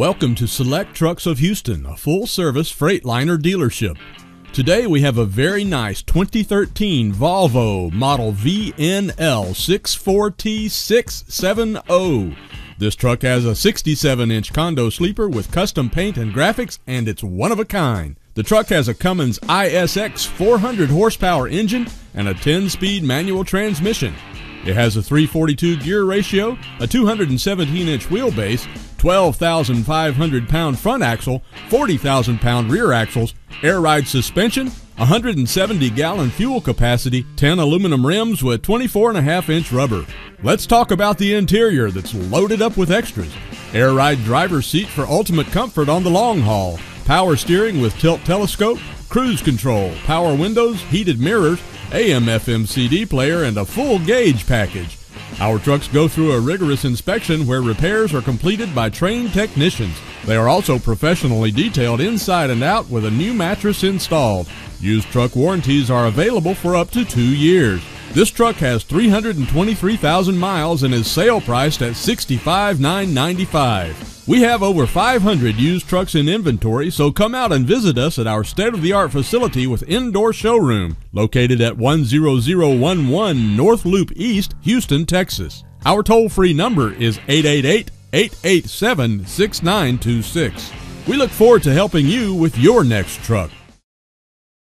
Welcome to Select Trucks of Houston, a full service Freightliner dealership. Today we have a very nice 2013 Volvo Model VNL64T670. This truck has a 67 inch condo sleeper with custom paint and graphics, and it's one of a kind. The truck has a Cummins ISX 400 horsepower engine and a 10 speed manual transmission. It has a 342 gear ratio, a 217 inch wheelbase, 12,500 pound front axle, 40,000 pound rear axles, air ride suspension, 170 gallon fuel capacity, 10 aluminum rims with 24 and a half inch rubber. Let's talk about the interior that's loaded up with extras. Air ride driver's seat for ultimate comfort on the long haul, power steering with tilt telescope, cruise control, power windows, heated mirrors, AM FM CD player, and a full gauge package. Our trucks go through a rigorous inspection where repairs are completed by trained technicians. They are also professionally detailed inside and out with a new mattress installed. Used truck warranties are available for up to two years. This truck has 323,000 miles and is sale priced at $65,995. We have over 500 used trucks in inventory, so come out and visit us at our state of the art facility with indoor showroom located at 10011 North Loop East, Houston, Texas. Our toll free number is 888 887 6926. We look forward to helping you with your next truck.